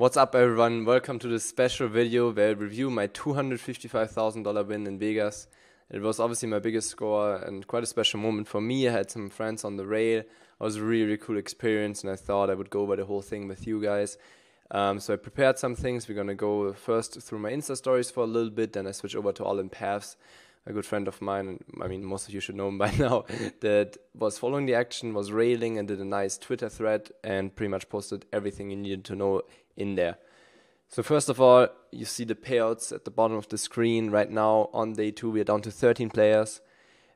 What's up, everyone? Welcome to this special video where I review my $255,000 win in Vegas. It was obviously my biggest score and quite a special moment for me. I had some friends on the rail. It was a really, really cool experience, and I thought I would go over the whole thing with you guys. Um, so I prepared some things. We're gonna go first through my Insta stories for a little bit, then I switch over to All In Pav's. A good friend of mine, I mean, most of you should know him by now, that was following the action, was railing, and did a nice Twitter thread, and pretty much posted everything you needed to know in there. So first of all, you see the payouts at the bottom of the screen. Right now on day two, we are down to 13 players.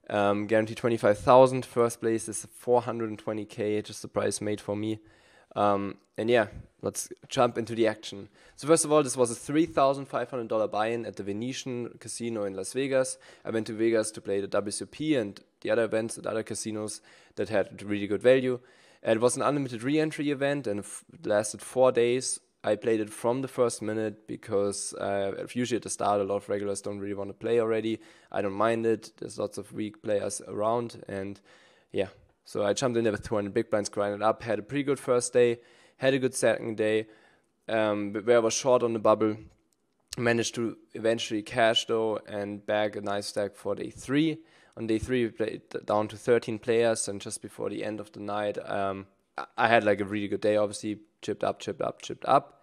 Um, guaranteed 25,000. First place is 420k, just a price made for me. Um, and yeah, let's jump into the action. So first of all, this was a $3,500 buy-in at the Venetian Casino in Las Vegas. I went to Vegas to play the WSOP and the other events at other casinos that had really good value. It was an unlimited re-entry event and lasted four days. I played it from the first minute because uh, usually at the start a lot of regulars don't really want to play already. I don't mind it. There's lots of weak players around, and yeah. So I jumped in there with 200 big blinds, grinded up, had a pretty good first day, had a good second day, um, where I was short on the bubble. Managed to eventually cash though and bag a nice stack for day three. On day three, we played down to 13 players, and just before the end of the night, um, I had like a really good day. Obviously, chipped up, chipped up, chipped up,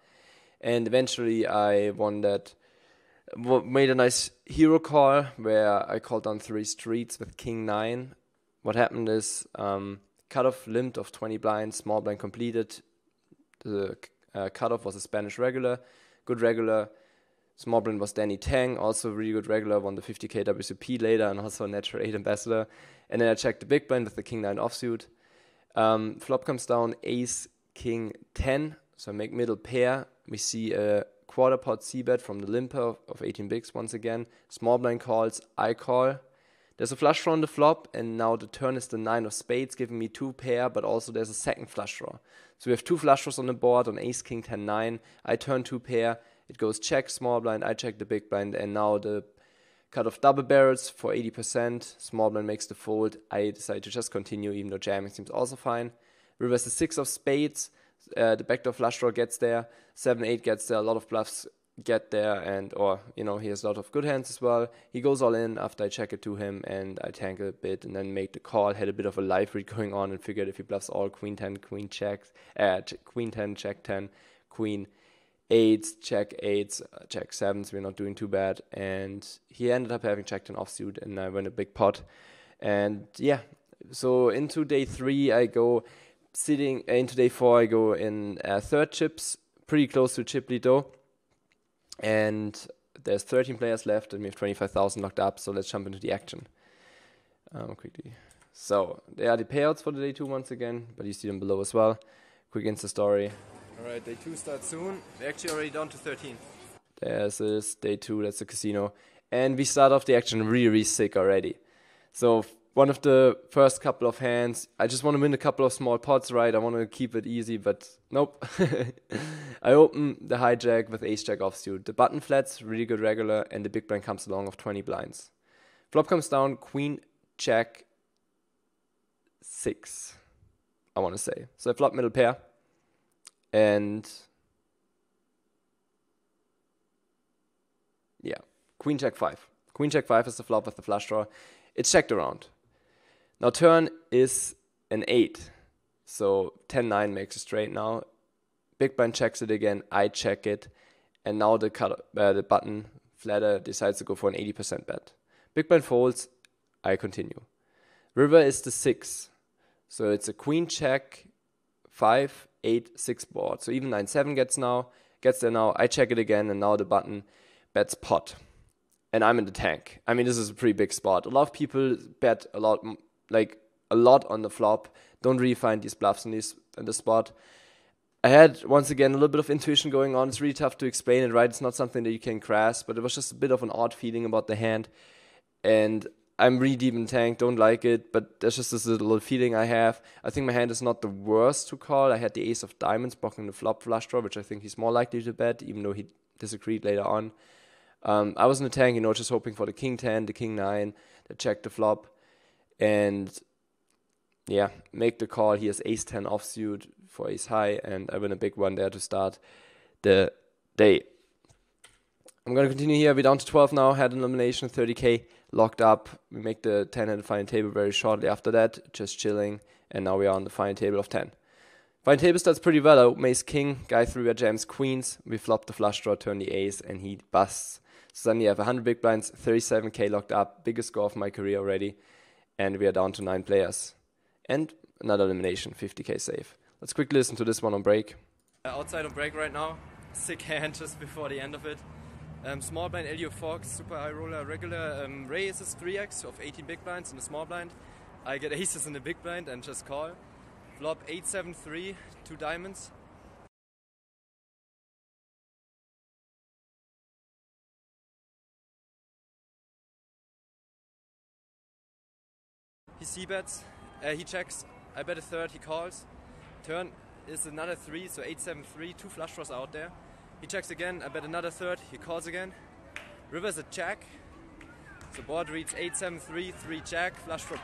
and eventually I won that. Made a nice hero call where I called down three streets with King Nine. What happened is um, cutoff limit of 20 blinds, small blind completed. The uh, cutoff was a Spanish regular, good regular Small blind was Danny Tang, also really good regular, won the 50k WCP later, and also a Natural8 ambassador. And then I checked the big blind with the King 9 offsuit. Um, flop comes down Ace King 10, so I make middle pair. We see a quarter pot bet from the limper of 18 bigs once again. Small blind calls, I call. There's a flush draw on the flop, and now the turn is the nine of spades, giving me two pair, but also there's a second flush draw. So we have two flush draws on the board on ace, king, 10, 9. I turn two pair, it goes check, small blind, I check the big blind, and now the cut of double barrels for 80%. Small blind makes the fold. I decide to just continue, even though jamming seems also fine. Reverse the six of spades. Uh, the backdoor flush draw gets there. Seven, eight gets there. A lot of bluffs get there, and or you know he has a lot of good hands as well. He goes all in after I check it to him, and I tank a bit, and then make the call. Had a bit of a live read going on, and figured if he bluffs all queen ten, queen checks, uh, queen ten, check ten, queen eights, check eights, uh, check sevens. We're not doing too bad. And he ended up having checked an offsuit, and I went a big pot. And yeah, so into day three, I go sitting. Uh, into day four, I go in uh, third chips, pretty close to chip lead though. And there's 13 players left, and we have 25,000 locked up. So let's jump into the action um, quickly. So there are the payouts for the day two once again, but you see them below as well. Quick Insta story. Alright, day two starts soon. We're actually already down to 13. There's this day two, that's the casino. And we start off the action really, really sick already. So, one of the first couple of hands, I just want to win a couple of small pots, right? I want to keep it easy, but nope. I open the hijack with ace jack offsuit. The button flats, really good regular, and the big blind comes along of 20 blinds. Flop comes down, queen, jack, six, I want to say. So I flop middle pair and yeah, queen check five. Queen check five is the flop with the flush draw. It's checked around. Now turn is an eight, so 10-9 makes a straight now. Big blind checks it again. I check it, and now the cut, uh, the button flatter decides to go for an 80% bet. Big blind folds. I continue. River is the six, so it's a queen check five eight, six board. So even nine seven gets now gets there now. I check it again, and now the button bets pot, and I'm in the tank. I mean, this is a pretty big spot. A lot of people bet a lot, like a lot on the flop. Don't really find these bluffs in this in the spot. I had once again a little bit of intuition going on. It's really tough to explain it, right? It's not something that you can grasp, but it was just a bit of an odd feeling about the hand, and I'm really deep in tank, don't like it, but there's just this little feeling I have. I think my hand is not the worst to call. I had the ace of diamonds blocking the flop flush draw, which I think he's more likely to bet, even though he disagreed later on. Um, I was in the tank, you know, just hoping for the king 10, the king 9, to check the flop, and yeah, make the call. He has ace 10 offsuit for ace high, and I win a big one there to start the day. I'm gonna continue here. We're down to 12 now. Had an elimination, 30k locked up. We make the 10-handed final table very shortly after that, just chilling, and now we are on the final table of 10. Final table starts pretty well. I open ace king, guy three red jams queens. We flop the flush draw, turn the ace, and he busts. So then you have 100 big blinds, 37k locked up, biggest score of my career already, and we are down to nine players. And another elimination, 50k save. Let's quickly listen to this one on break. Uh, outside on break right now, sick hand just before the end of it. Um, small blind Elio Fox, super high roller, regular um, raises 3x of 18 big blinds in the small blind. I get aces in the big blind and just call. Flop 873, two diamonds. He c bets, uh, he checks, I bet a third, he calls. Turn is another three, so 873, two flush draws out there. He checks again, I bet another third, he calls again. River's a check. So board reads 873, 3 jack, flush draw.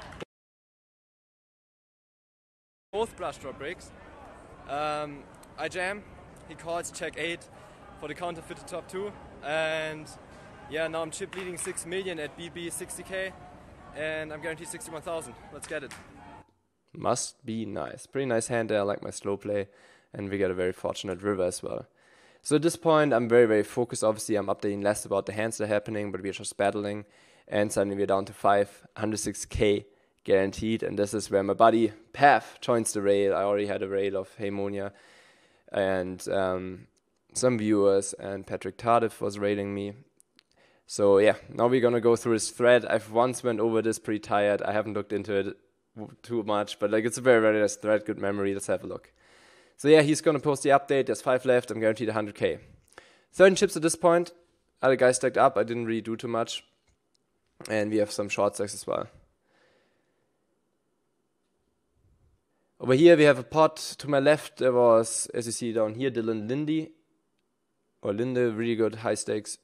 Both flush draw breaks. Um, I jam, he calls check 8 for the counterfeit top 2. And yeah, now I'm chip leading 6 million at BB 60k and I'm guaranteed 61,000. Let's get it. Must be nice. Pretty nice hand there. I like my slow play. And we get a very fortunate river as well. So at this point, I'm very, very focused. Obviously, I'm updating less about the hands that are happening, but we're just battling. And suddenly we're down to 506k guaranteed. And this is where my buddy Pav joins the rail. I already had a rail of Heimonia. And um, some viewers, and Patrick Tardif was railing me. So yeah, now we're gonna go through his thread. I've once went over this pretty tired. I haven't looked into it too much, but like it's a very very nice thread, good memory. Let's have a look. So yeah, he's gonna post the update. There's five left. I'm guaranteed 100k. 13 chips at this point. Other guys stacked up. I didn't really do too much, and we have some short stacks as well. Over here we have a pot. To my left there was, as you see down here, Dylan Lindy or Linde, really good high stakes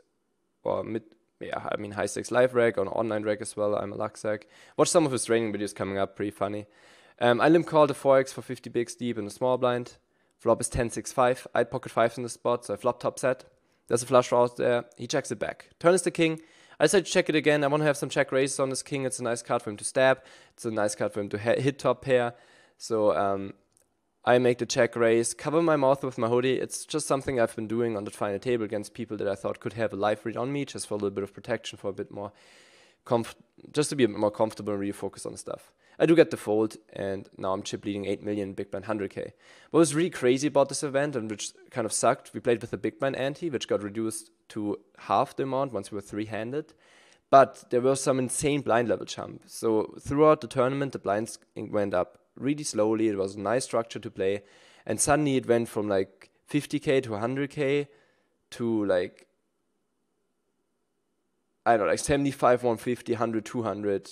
or mid yeah, I mean high stakes live rack or online rack as well. I'm a Luxac. Watch some of his training videos coming up, pretty funny. Um, I limp called the 4x for 50 bigs deep in a small blind. Flop is 10 6 5. I'd pocket 5 in the spot, so I flop top set. There's a flush draw out there. He checks it back. Turn is the king. I decided to check it again. I want to have some check raises on this king. It's a nice card for him to stab. It's a nice card for him to hit top pair. So um, I make the check raise, cover my mouth with my hoodie. It's just something I've been doing on the final table against people that I thought could have a live read on me, just for a little bit of protection, for a bit more, comf- just to be a bit more comfortable and really focus on stuff. I do get the fold, and now I'm chip leading 8 million, big blind 100k. What was really crazy about this event, and which kind of sucked, we played with the big blind ante, which got reduced to half the amount once we were three handed. But there was some insane blind level jump. So throughout the tournament, the blinds went up really slowly. It was a nice structure to play. And suddenly it went from like 50k to 100k to like, I don't know, like 75, 150, 100, 200,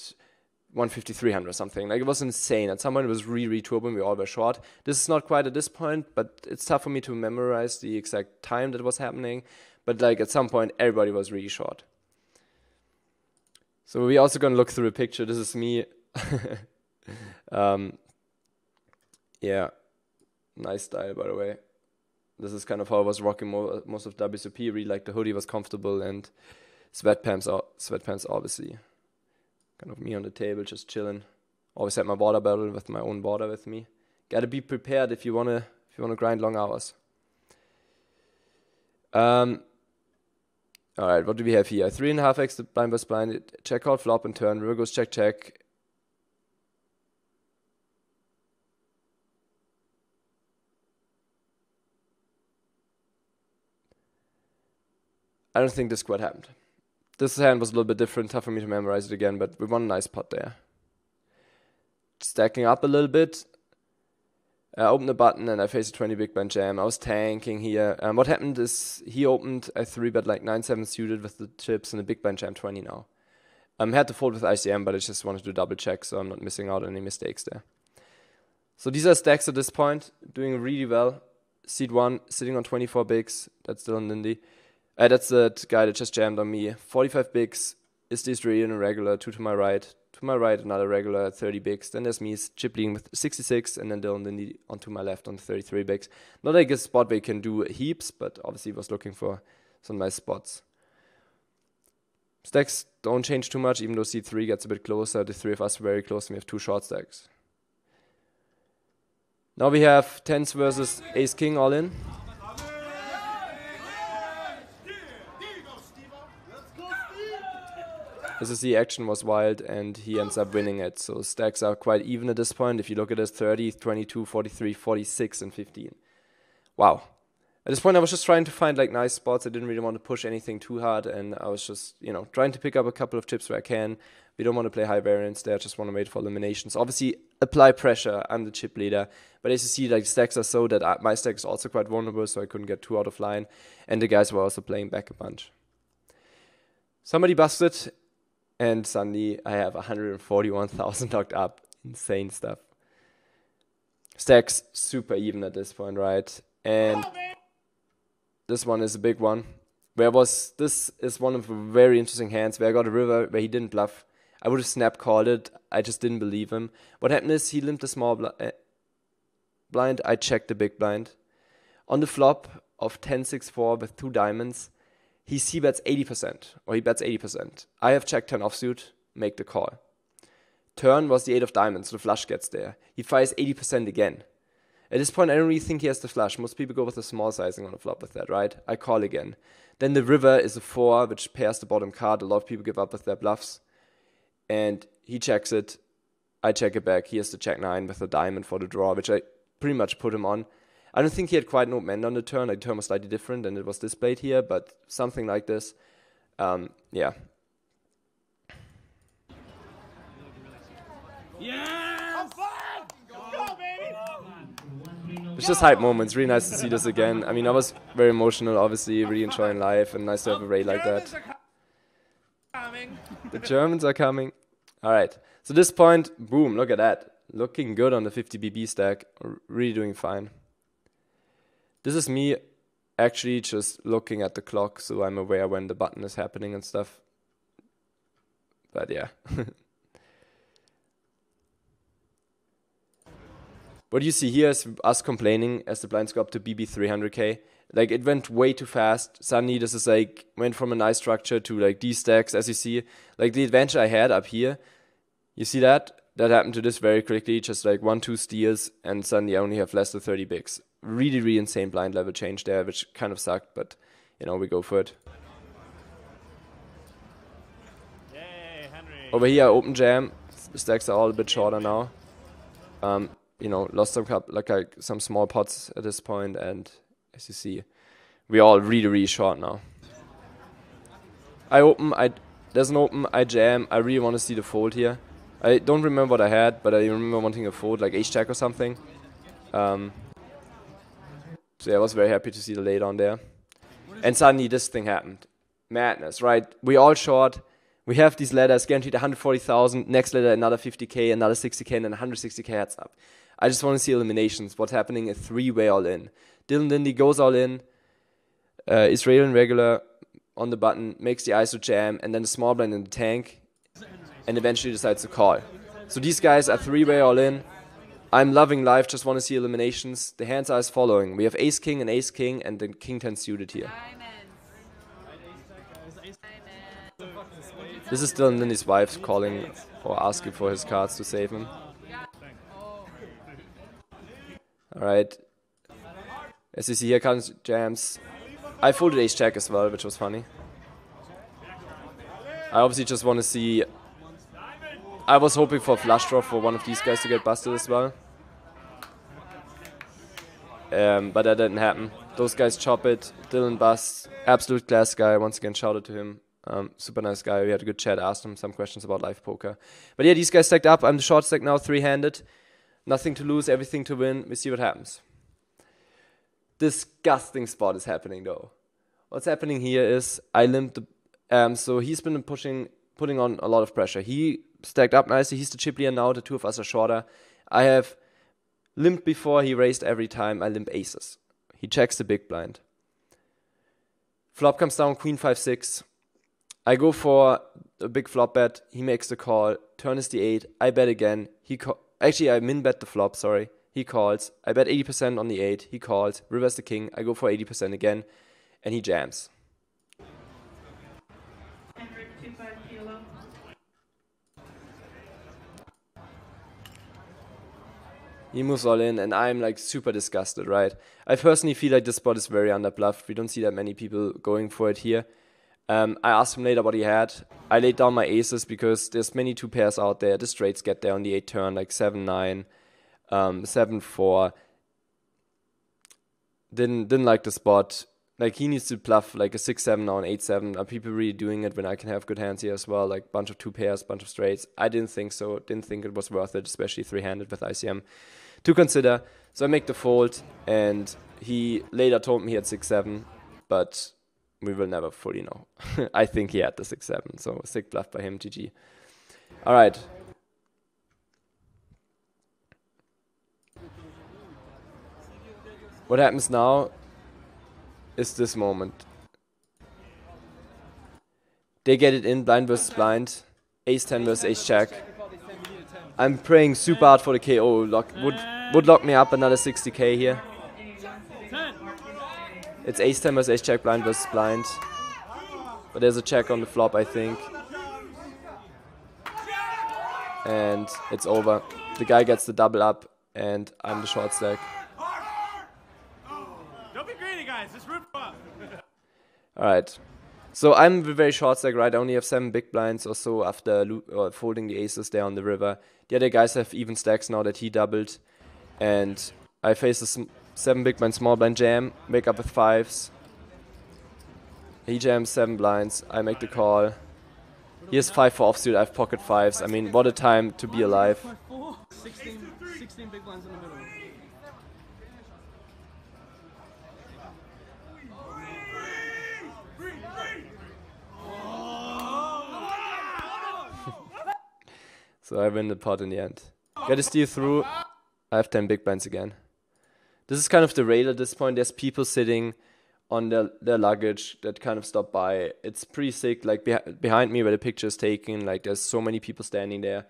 150, 300 or something. Like it was insane. At some point it was really, really turbo and we all were short. This is not quite at this point, but it's tough for me to memorize the exact time that was happening. But like at some point everybody was really short. So we're also going to look through a picture. This is me. um, yeah, nice style by the way. This is kind of how I was rocking mo- most of WSOP. Really like the hoodie was comfortable and sweatpants. Sweatpants obviously. Kind of me on the table just chilling. Always had my water bottle with my own water with me. Gotta be prepared if you wanna if you wanna grind long hours. Um. All right, what do we have here? Three and a half x blind by blind. Check out flop and turn. River goes check check. I don't think this quite happened. This hand was a little bit different, tough for me to memorize it again, but we won a nice pot there. Stacking up a little bit. I opened the button and I faced a 20 big blind jam. I was tanking here. Um, what happened is he opened a 3 bet like 9 7 suited with the chips and a big blind jam 20 now. I um, had to fold with ICM, but I just wanted to double check so I'm not missing out on any mistakes there. So these are stacks at this point, doing really well. Seed 1 sitting on 24 bigs. That's still on Lindy. Uh, that's the guy that just jammed on me. 45 bigs is this really an irregular, two to my right, to my right another regular 30 bigs. Then there's me chip leading with 66, and then Dylan Lindy onto my left on 33 bigs. Not like a spot where you can do heaps, but obviously was looking for some nice spots. Stacks don't change too much, even though C3 gets a bit closer. The three of us are very close, and we have two short stacks. Now we have tens versus ace king all in. See, action was wild and he ends up winning it. So stacks are quite even at this point. If you look at it, 30, 22, 43, 46, and 15. Wow. At this point, I was just trying to find like nice spots. I didn't really want to push anything too hard, and I was just, you know, trying to pick up a couple of chips where I can. We don't want to play high variance there. Just want to wait for eliminations. Obviously, apply pressure. I'm the chip leader, but as you see, like stacks are so that I, my stack is also quite vulnerable, so I couldn't get too out of line, and the guys were also playing back a bunch. Somebody busted, and suddenly I have 141,000 locked up. Insane stuff. Stacks super even at this point, right? And this one is a big one. Where was this is one of the very interesting hands where I got a river where he didn't bluff. I would have snap called it. I just didn't believe him. What happened is he limped a small bl uh, blind. I checked the big blind. On the flop of 10-6-4 with two diamonds, he c bets 80%, or he bets 80%. I have checked turn offsuit, make the call. Turn was the 8 of diamonds, so the flush gets there. He fires 80% again. At this point, I don't really think he has the flush. Most people go with a small sizing on a flop with that, right? I call again. Then the river is a 4, which pairs the bottom card. A lot of people give up with their bluffs. And he checks it. I check it back. He has to check 9 with a diamond for the draw, which I pretty much put him on. I don't think he had quite no man on the turn. The turn was slightly different and it was displayed here, but something like this. Um, yeah. Fine! Go, baby! It's just hype moments. Really nice to see this again. I mean, I was very emotional, obviously, really enjoying life, and nice to have a raid like that. The Germans are coming. All right. So this point, boom, look at that. Looking good on the 50 BB stack. Really doing fine. This is me actually just looking at the clock so I'm aware when the button is happening and stuff. But yeah. what you see here is us complaining as the blinds go up to BB 300k. Like it went way too fast. Suddenly this is like went from a nice structure to like these stacks as you see. Like the advantage I had up here, you see that? That happened to this very quickly, just like one, two steals, and suddenly I only have less than 30 bigs. Really, really insane blind level change there, which kind of sucked, but you know, we go for it. Yay, Over here, open jam. Stacks are all a bit shorter now. Um, you know, lost some cup, like, like some small pots at this point, and as you see, we're all really, really short now. I open, I there's an open, I jam. I really want to see the fold here. I don't remember what I had, but I remember wanting a fold, like ace jack or something. Um, so yeah, I was very happy to see the lay down there. And suddenly this thing happened. Madness, right? We all short. We have these letters guaranteed 140,000. Next letter another 50k, another 60k, and then 160k heads up. I just want to see eliminations. What's happening? A three-way all in. Dylan Lindy goes all in. Uh, Israeli regular on the button makes the ISO jam, and then a small blind in the tank, and eventually decides to call. So these guys are three-way all in. I'm loving life, just want to see eliminations. The hands are as following. We have ace king and ace king, and then king 10 suited here. This is Dylan Lindy's wife calling or asking for his cards to save him. Alright. As you see here comes jams. I folded ace jack as well, which was funny. I obviously just want to see... I was hoping for a flush draw for one of these guys to get busted as well. Um, but that didn't happen. Those guys chop it. Dylan busts. Absolute class guy. Once again, shout out to him. Um, super nice guy. We had a good chat. Asked him some questions about live poker. But yeah, these guys stacked up. I'm the short stack now, three-handed. Nothing to lose, everything to win. We see what happens. Disgusting spot is happening though. What's happening here is I limped the. Um, so he's been pushing, putting on a lot of pressure. He stacked up nicely. He's the chip leader now. The two of us are shorter. I have limped before. He raised every time. I limp aces. He checks the big blind. Flop comes down, queen 5 6. I go for a big flop bet. He makes the call. Turn is the eight. I bet again. He actually I min bet the flop. Sorry. He calls. I bet 80% on the eight. He calls. River's the king. I go for 80% again, and he jams. He moves all in, and I'm like super disgusted, right? I personally feel like this spot is very underbluffed. We don't see that many people going for it here. Um, I asked him later what he had. I laid down my aces because there's many two pairs out there. The straights get there on the eight turn, like seven nine, um, seven four. Didn't didn't like the spot. Like he needs to bluff like a six seven now an eight seven. Are people really doing it when I can have good hands here as well? Like bunch of two pairs, bunch of straights. I didn't think so. Didn't think it was worth it, especially three handed with ICM to consider. So I make the fold, and he later told me he had six seven, but we will never fully know. I think he had the six seven, so sick bluff by him. GG. All right. What happens now is this moment. They get it in blind versus blind. Ace 10 versus ace jack. I'm praying super hard for the KO. Lock, would, would lock me up another 60k here. It's ace 10 versus ace jack blind versus blind. But there's a check on the flop, I think. And it's over. The guy gets the double up, and I'm the short stack. Don't be greedy, guys. Just root for us. Alright. So I'm a very short stack, right? I only have seven big blinds or so after uh, folding the aces there on the river. The other guys have even stacks now that he doubled. And I face a seven big blind small blind jam, make up with fives. He jams seven blinds, I make the call. He has five for offsuit, I have pocket fives. I mean, what a time to be alive. 16, 16 big blinds in the middle. So I win the pot in the end. Get a steal through. I have 10 big blinds again. This is kind of the rail at this point. There's people sitting on their, their luggage that kind of stop by. It's pretty sick. Like beh- behind me where the picture is taken, like there's so many people standing there.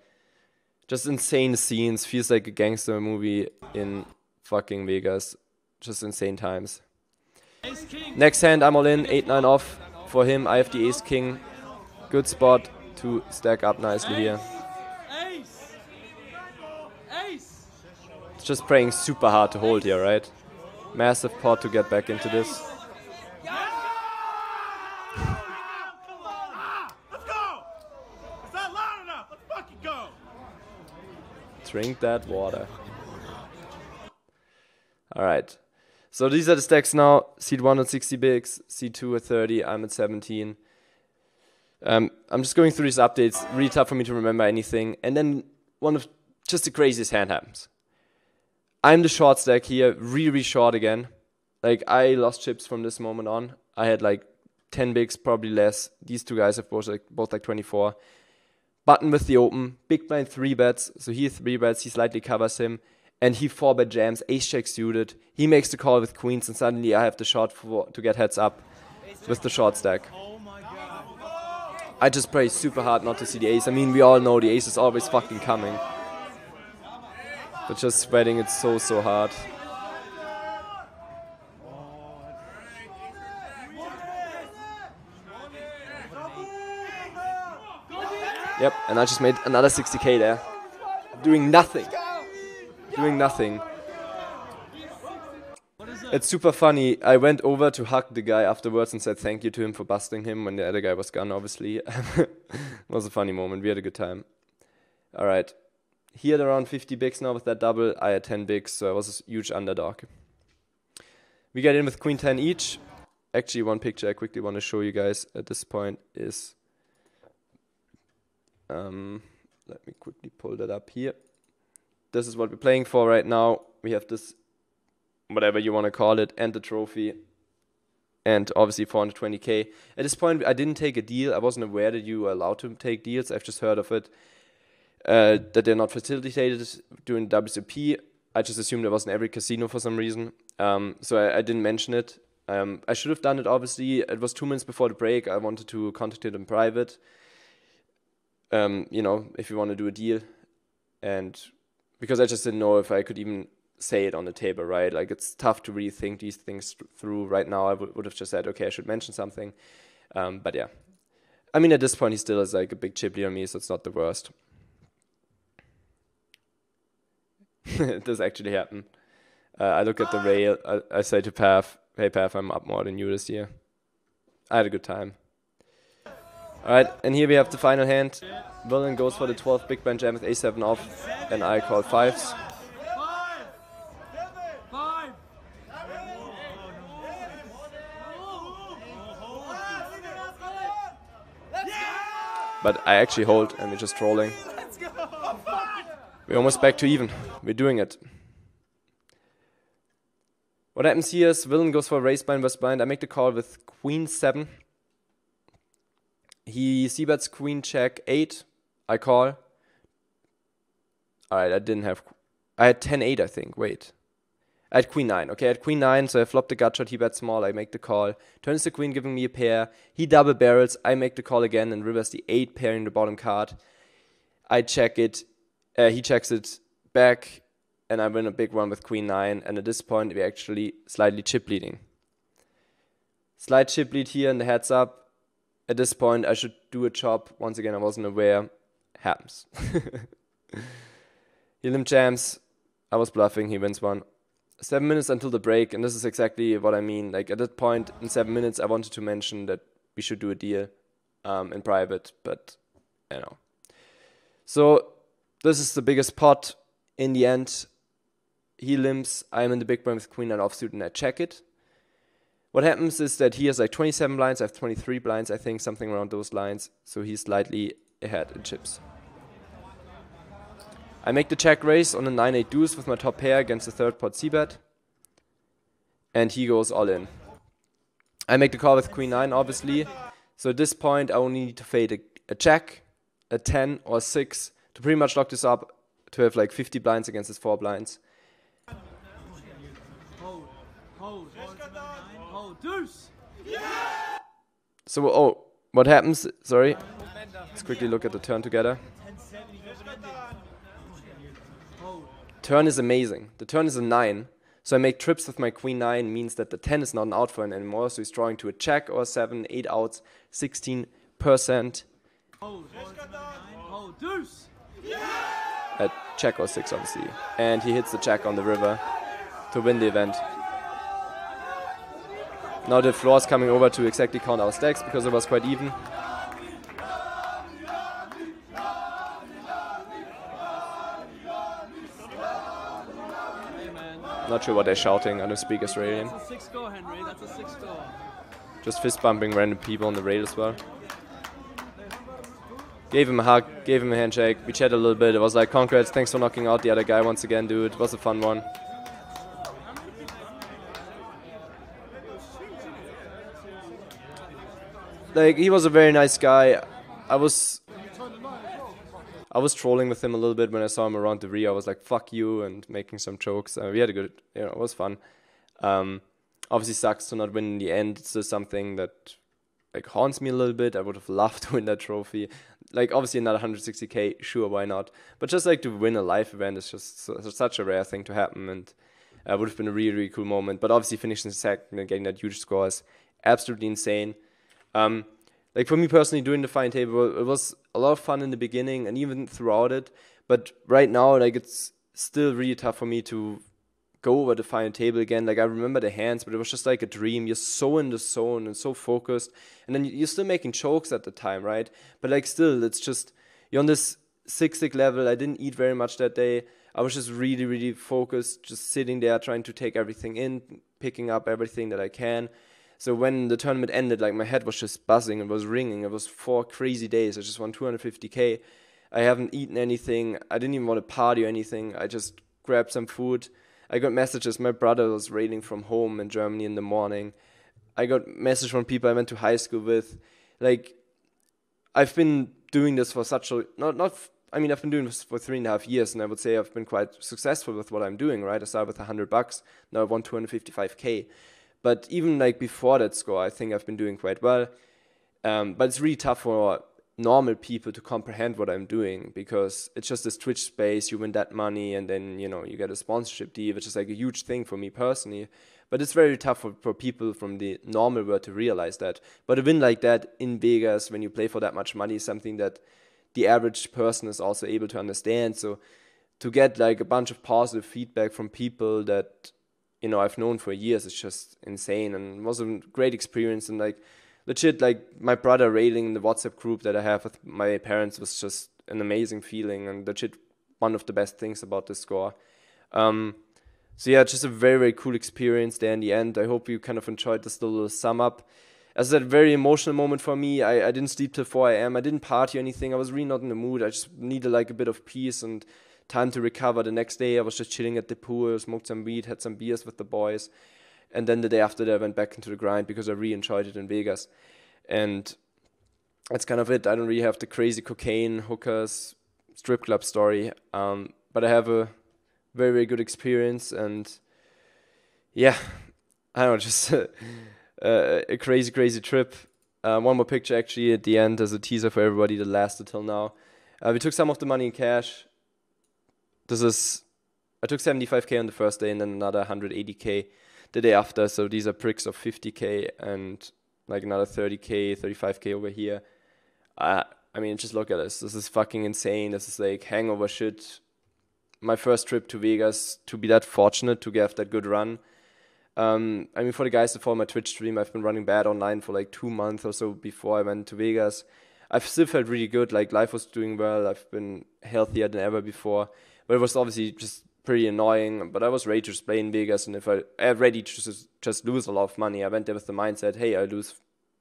Just insane scenes. Feels like a gangster movie in fucking Vegas. Just insane times. Next hand, I'm all in. 8 9 off for him. I have the ace king. Good spot to stack up nicely here. Just praying super hard to hold here, right? Massive pot to get back into this. Drink that water. Alright. So these are the stacks now. Seed 1 at 60 bigs, seed 2 at 30, I'm at 17. Um, I'm just going through these updates. Really tough for me to remember anything. And then one of just the craziest hand happens. I'm the short stack here, really, short again. Like I lost chips from this moment on. I had like 10 bigs, probably less. These two guys have both like both like 24. Button with the open, big blind three bets. So he three bets, he slightly covers him, and he four bet jams, ace check suited. He makes the call with queens, and suddenly I have the shot for to get heads up with the short stack. I just pray super hard not to see the ace. I mean, we all know the ace is always fucking coming. But just sweating it so, so hard. Yep, and I just made another 60k there. Doing nothing. Doing nothing. It's super funny. I went over to hug the guy afterwards and said thank you to him for busting him when the other guy was gone, obviously. it was a funny moment. We had a good time. Alright. He had around 50 bigs now with that double. I had 10 bigs, so I was a huge underdog. We get in with queen 10 each. Actually, one picture I quickly want to show you guys at this point is. Um, let me quickly pull that up here. This is what we're playing for right now. We have this, whatever you want to call it, and the trophy. And obviously 420k. At this point, I didn't take a deal. I wasn't aware that you were allowed to take deals. I've just heard of it uh, that they're not facilitated during WSOP. I just assumed it was in every casino for some reason. Um, so I, I, didn't mention it. Um, I should have done it, obviously. It was two minutes before the break. I wanted to contact it in private. um, you know, if you want to do a deal, and because I just didn't know if I could even say it on the table, right? Like it's tough to really think these things through right now. I would have just said, okay, I should mention something, um, but yeah. I mean, at this point, he still has like a big chip on me, so it's not the worst. it does actually happen. Uh, I look at the rail. I, I say to Pav, "Hey Pav, I'm up more than you this year." I had a good time. All right, and here we have the final hand. Villain goes for the 12th big blind jam with a7 off, and I call fives. But I actually hold, and we're just trolling. We're almost back to even. We're doing it. What happens here is villain goes for a raise blind versus blind. I make the call with queen 7. He c-bets queen check 8. I call. Alright, I didn't have... I had 10-8, I think. Wait. I had queen 9. Okay, I had queen 9, so I flop the gut shot. He bets small. I make the call. Turns the queen, giving me a pair. He double barrels. I make the call again and rivers the 8 pairing the bottom card. I check it. Uh, he checks it back, and I win a big one with queen 9. And at this point, we're actually slightly chip leading. Slight chip lead here in the heads up at this point, I should do a chop. Once again, I wasn't aware. Happens. he limp jams. I was bluffing. He wins one. Seven minutes until the break, and this is exactly what I mean. Like at that point, in seven minutes, I wanted to mention that we should do a deal um, in private, but you know. So this is the biggest pot. In the end, he limps. I'm in the big blind with queen and offsuit, and I check it. What happens is that he has like 27 blinds, I have 23 blinds, I think, something around those lines. So he's slightly ahead in chips. I make the check raise on a 9-8 deuce with my top pair against the third pot c-bet. And he goes all in. I make the call with queen 9, obviously. So at this point, I only need to fade a, a check, a 10 or 6 to pretty much lock this up to have like 50 blinds against his 4 blinds. Hold, hold, deuce! So, oh, what happens? Sorry. Let's quickly look at the turn together. Turn is amazing. The turn is a 9. So I make trips with my queen 9 means that the 10 is not an out for him anymore. So he's drawing to a check or 7, 8 outs, 16%. A check or 6, obviously. And he hits the check on the river to win the event. Now the floor is coming over to exactly count our stacks because it was quite even. Not sure what they're shouting. I don't speak Australian. That's a six Henry. That's a six. Just fist bumping random people on the rail as well. Gave him a hug, gave him a handshake. We chatted a little bit. It was like, congrats, thanks for knocking out the other guy once again, dude. It was a fun one. like he was a very nice guy. I was I was trolling with him a little bit when I saw him around the Rio. I was like, "Fuck you," and making some jokes. Uh, we had a good, you know, it was fun. Um, obviously, sucks to not win in the end. It's just something that like haunts me a little bit. I would have loved to win that trophy. Like obviously not 160k, sure, why not? But just like to win a live event is just so, such a rare thing to happen, and uh, would have been a really really cool moment. But obviously finishing second and getting that huge score is absolutely insane. Um, like for me personally, doing the fine table, it was a lot of fun in the beginning and even throughout it. But right now, like it's still really tough for me to go over the final table again. Like I remember the hands, but it was just like a dream. You're so in the zone and so focused, and then you're still making chokes at the time, right? But like still, it's just you're on this six six level. I didn't eat very much that day. I was just really really focused, just sitting there trying to take everything in, picking up everything that I can. So when the tournament ended, like my head was just buzzing, it was ringing. It was four crazy days. I just won 250k. I haven't eaten anything. I didn't even want to party or anything. I just grabbed some food. I got messages. My brother was railing from home in Germany in the morning. I got messages from people I went to high school with. Like, I've been doing this for such a not not. I mean, I've been doing this for three and a half years, and I would say I've been quite successful with what I'm doing. Right, I started with 100 bucks. Now I won 255k. But even like before that score, I think I've been doing quite well. Um, but it's really tough for normal people to comprehend what I'm doing because it's just this Twitch space. You win that money, and then you know you get a sponsorship deal, which is like a huge thing for me personally. But it's very tough for, for people from the normal world to realize that. But a win like that in Vegas, when you play for that much money, is something that the average person is also able to understand. So to get like a bunch of positive feedback from people that you know I've known for years is just insane and was a great experience and like legit like my brother railing in the WhatsApp group that I have with my parents was just an amazing feeling and legit one of the best things about this score. Um, so yeah, just a very very cool experience there in the end. I hope you kind of enjoyed this little sum up. As a very emotional moment for me, I, I didn't sleep till 4 a.m. I didn't party or anything. I was really not in the mood. I just needed like a bit of peace and time to recover. The next day, I was just chilling at the pool, smoked some weed, had some beers with the boys, and then the day after that, I went back into the grind because I really enjoyed it in Vegas, and that's kind of it. I don't really have the crazy cocaine hookers strip club story, um, but I have a very very good experience, and yeah, I don't know, just a, a crazy crazy trip. Uh, one more picture actually at the end as a teaser for everybody that lasted till now. Uh, we took some of the money in cash, this is I took 75k on the first day and then another 180k the day after. So these are pricks of 50k and like another 30k, 35k over here. Uh, I mean, just look at this. This is fucking insane. This is like hangover shit. My first trip to Vegas to be that fortunate to get that good run. Um, I mean, for the guys that follow my Twitch stream, I've been running bad online for like two months or so before I went to Vegas. I've still felt really good. Like life was doing well. I've been healthier than ever before but it was obviously just pretty annoying. But I was ready to play in Vegas, and if I, I ready to just, just lose a lot of money, I went there with the mindset, hey, I lose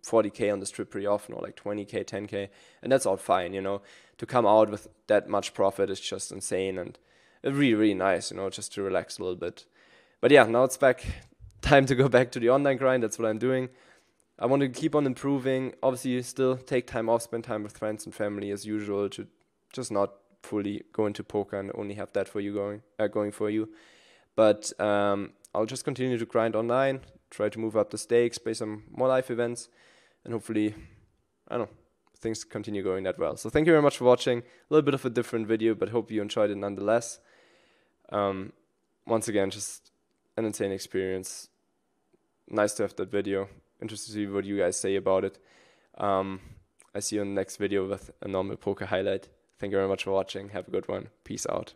40k on the strip pretty often, or like 20k, 10k, and that's all fine, you know. To come out with that much profit is just insane, and really, really nice, you know, just to relax a little bit. But yeah, now it's back. Time to go back to the online grind. That's what I'm doing. I want to keep on improving. Obviously, still take time off, spend time with friends and family as usual to just not fully go into poker and only have that for you going uh, going for you. But um, I'll just continue to grind online, try to move up the stakes, play some more live events, and hopefully, I don't know, things continue going that well. So thank you very much for watching. A little bit of a different video, but hope you enjoyed it nonetheless. Um, once again, just an insane experience. Nice to have that video. Interested to see what you guys say about it. Um, I see you in the next video with a normal poker highlight. Thank you very much for watching. Have a good one. Peace out.